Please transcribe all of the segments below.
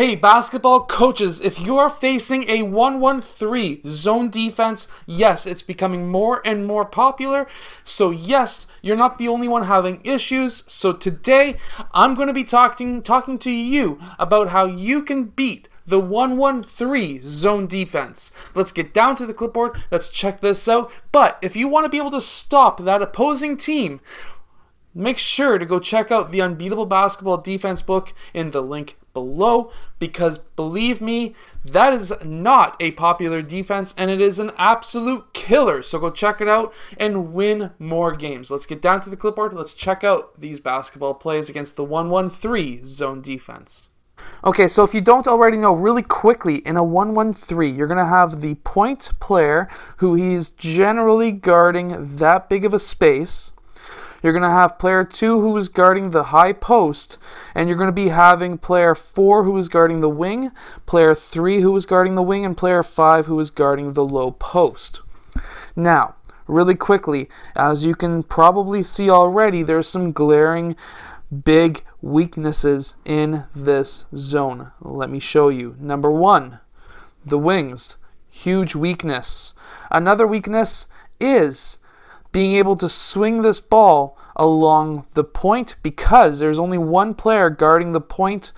Hey, basketball coaches, if you're facing a 1 1 3 zone defense, yes, it's becoming more and more popular. So, yes, you're not the only one having issues. So, today I'm going to be talking, talking to you about how you can beat the 1 1 3 zone defense. Let's get down to the clipboard. Let's check this out. But if you want to be able to stop that opposing team, make sure to go check out the Unbeatable Basketball Defense book in the link below because believe me, that is not a popular defense and it is an absolute killer. So go check it out and win more games. Let's get down to the clipboard. Let's check out these basketball plays against the 113 zone defense. Okay, so if you don't already know, really quickly, in a 1-1-3, you're going to have the point player who he's generally guarding that big of a space. You're going to have player 2 who is guarding the high post, and you're going to be having player 4 who is guarding the wing, player 3 who is guarding the wing, and player 5 who is guarding the low post. Now, really quickly, as you can probably see already, there's some glaring big weaknesses in this zone. Let me show you. Number one, the wings. Huge weakness. Another weakness is being able to swing this ball along the point because there's only one player guarding the point.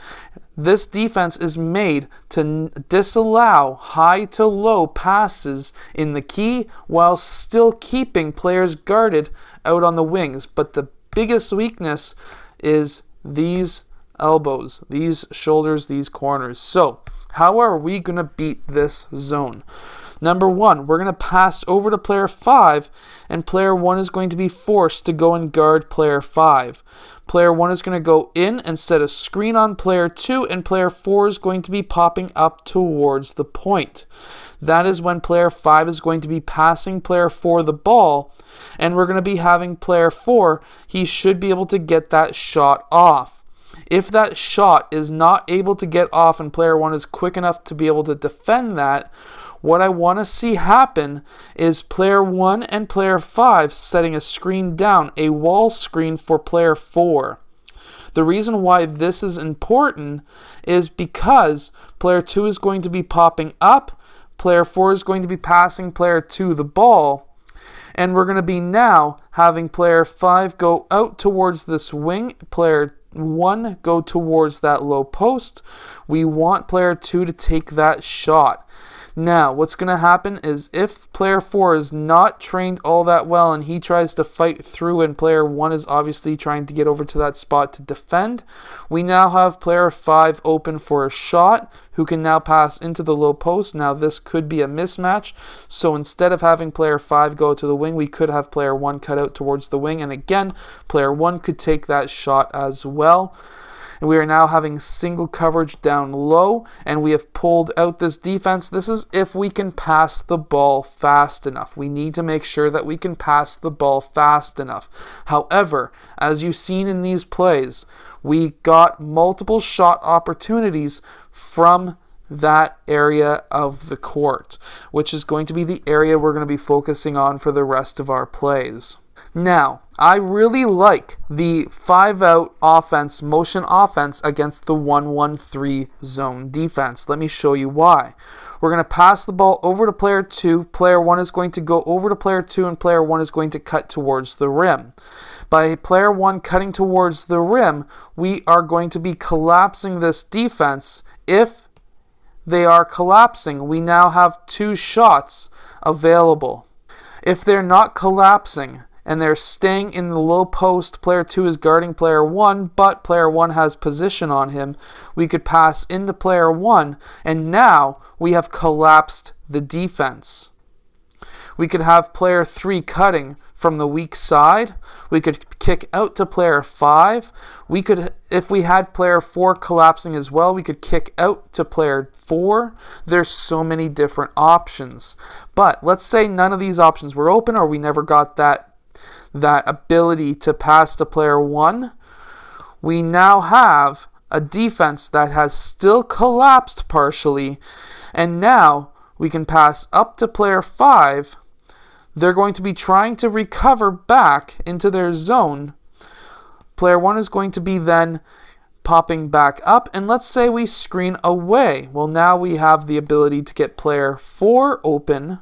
This defense is made to disallow high to low passes in the key while still keeping players guarded out on the wings. But the biggest weakness is these elbows, these shoulders, these corners. So, how are we going to beat this zone? Number one, we're going to pass over to player five, and player one is going to be forced to go and guard player five. Player one is going to go in and set a screen on player two, and player four is going to be popping up towards the point. That is when player five is going to be passing player four the ball, and we're going to be having player four, he should be able to get that shot off. If that shot is not able to get off and player one is quick enough to be able to defend that, what I want to see happen is player 1 and player 5 setting a screen down, a wall screen for player 4. The reason why this is important is because player 2 is going to be popping up, player 4 is going to be passing player 2 the ball, and we're going to be now having player 5 go out towards this wing, player 1 go towards that low post. We want player 2 to take that shot. Now, what's going to happen is if player 4 is not trained all that well and he tries to fight through and player 1 is obviously trying to get over to that spot to defend, we now have player 5 open for a shot who can now pass into the low post. Now, this could be a mismatch. So instead of having player 5 go to the wing, we could have player 1 cut out towards the wing. And again, player 1 could take that shot as well and we are now having single coverage down low, and we have pulled out this defense. This is if we can pass the ball fast enough. We need to make sure that we can pass the ball fast enough. However, as you've seen in these plays, we got multiple shot opportunities from that area of the court, which is going to be the area we're going to be focusing on for the rest of our plays. Now, I really like the five out offense, motion offense against the 1 1 3 zone defense. Let me show you why. We're going to pass the ball over to player 2. Player 1 is going to go over to player 2, and player 1 is going to cut towards the rim. By player 1 cutting towards the rim, we are going to be collapsing this defense. If they are collapsing, we now have two shots available. If they're not collapsing, and they're staying in the low post. Player 2 is guarding player 1, but player 1 has position on him. We could pass into player 1, and now we have collapsed the defense. We could have player 3 cutting from the weak side. We could kick out to player 5. We could if we had player 4 collapsing as well, we could kick out to player 4. There's so many different options. But let's say none of these options were open or we never got that that ability to pass to player one, we now have a defense that has still collapsed partially, and now we can pass up to player five. They're going to be trying to recover back into their zone. Player one is going to be then popping back up, and let's say we screen away. Well, now we have the ability to get player 4 open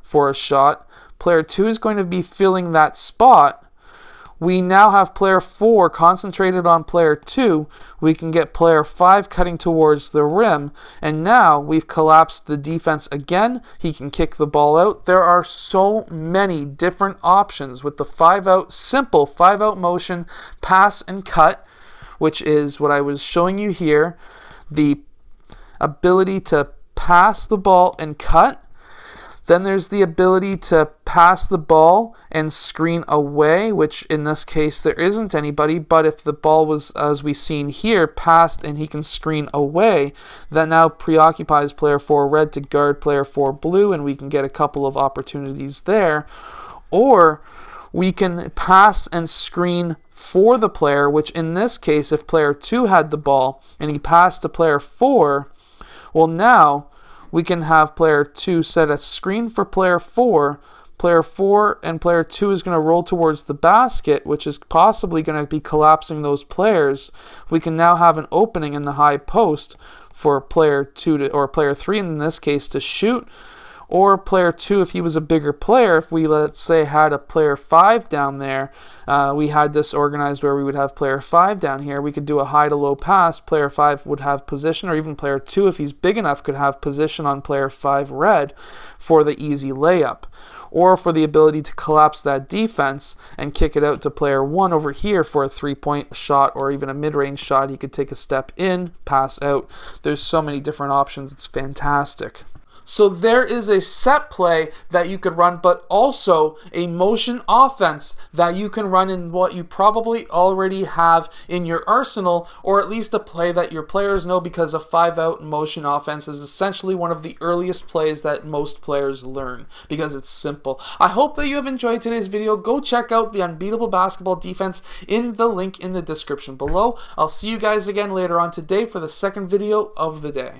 for a shot. Player 2 is going to be filling that spot. We now have player 4 concentrated on player 2. We can get player 5 cutting towards the rim. And now we've collapsed the defense again. He can kick the ball out. There are so many different options with the 5 out, simple 5 out motion, pass and cut which is what I was showing you here the ability to pass the ball and cut. Then there's the ability to pass the ball and screen away, which in this case there isn't anybody. But if the ball was, as we've seen here, passed and he can screen away, that now preoccupies player 4 red to guard player 4 blue, and we can get a couple of opportunities there. Or we can pass and screen for the player, which in this case, if player 2 had the ball and he passed to player 4, well, now we can have player 2 set a screen for player 4. Player 4 and player 2 is going to roll towards the basket, which is possibly going to be collapsing those players. We can now have an opening in the high post for player 2 to, or player 3 in this case to shoot or player two if he was a bigger player. If we, let's say, had a player five down there, uh, we had this organized where we would have player five down here. We could do a high to low pass. Player five would have position, or even player two, if he's big enough, could have position on player five red for the easy layup or for the ability to collapse that defense and kick it out to player one over here for a three point shot or even a mid range shot. He could take a step in, pass out. There's so many different options. It's fantastic. So there is a set play that you could run, but also a motion offense that you can run in what you probably already have in your arsenal, or at least a play that your players know because a five out motion offense is essentially one of the earliest plays that most players learn because it's simple. I hope that you have enjoyed today's video. Go check out the unbeatable basketball defense in the link in the description below. I'll see you guys again later on today for the second video of the day.